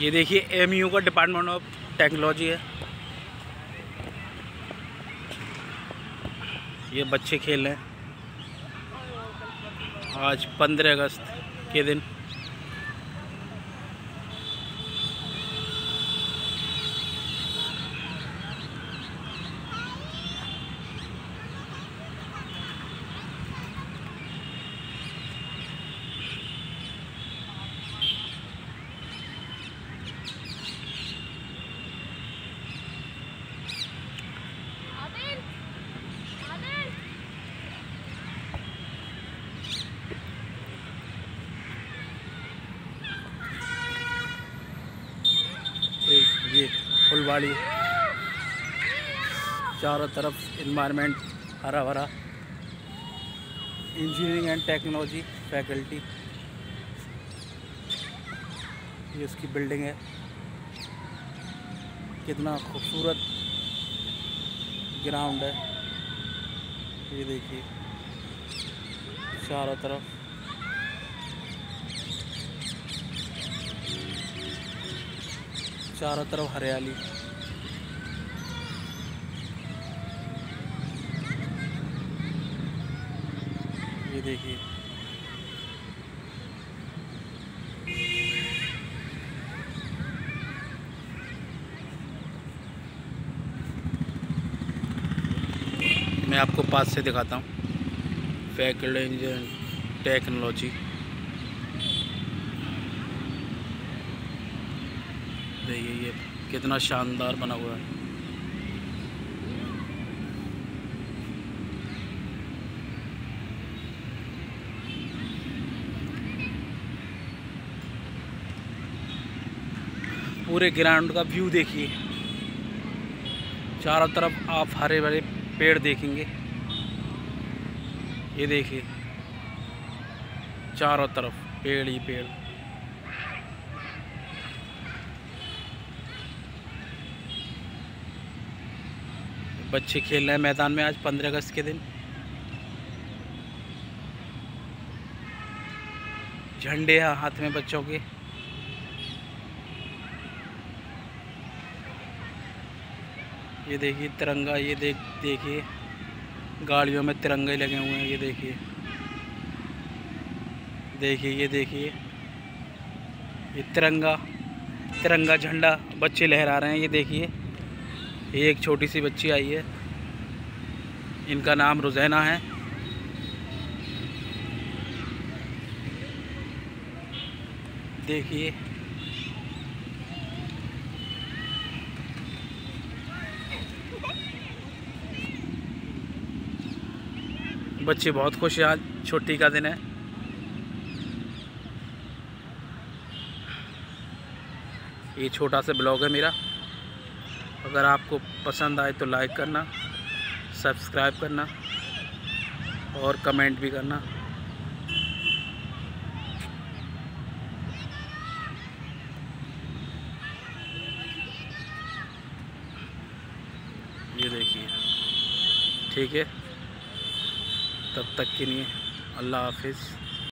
ये देखिए एमयू का डिपार्टमेंट ऑफ़ टेक्नोलॉजी है। ये बच्चे खेल रहे हैं। आज पंद्रह अगस्त के दिन एक ये फुलवाड़ी चारों तरफ़ इन्वायरमेंट हरा भरा इंजीनियरिंग एंड टेक्नोलॉजी फैकल्टी ये उसकी बिल्डिंग है। कितना खूबसूरत ग्राउंड है। ये देखिए। चारों तरफ़। चारों तरफ़ हरियाली। ये देखिए। मैं आपको पास से दिखाता हूँ। Faculty engineering technology. देखिए ये कितना शानदार बना हुआ है। पूरे ग्राउंड का व्यू देखिए। चारों तरफ़ आप हरे भरे पेड़ देखेंगे। ये देखिए, चारों तरफ़ पेड़ ही पेड़। बच्चे खेल रहे हैं मैदान में आज पंद्रह अगस्त के दिन। झंडे हैं हाथ में बच्चों के। ये देखिए तिरंगा, ये देख, देखिए। गाड़ियों में तिरंगे लगे हुए हैं, ये देखिए। देखिए, ये देखिए। ये तिरंगा तिरंगा झंडा बच्चे लहरा रहे हैं, ये देखिए। ये एक छोटी सी बच्ची आई है। इनका नाम रुजैना है। देखिए। बच्चे बहुत खुश हैं आज, छुट्टी का दिन है। ये छोटा सा ब्लॉग है मेरा। अगर आपको पसंद आए तो लाइक करना सब्सक्राइब करना और कमेंट भी करना। ये देखिए, ठीक है? तब तक के लिए अल्लाह हाफिज़।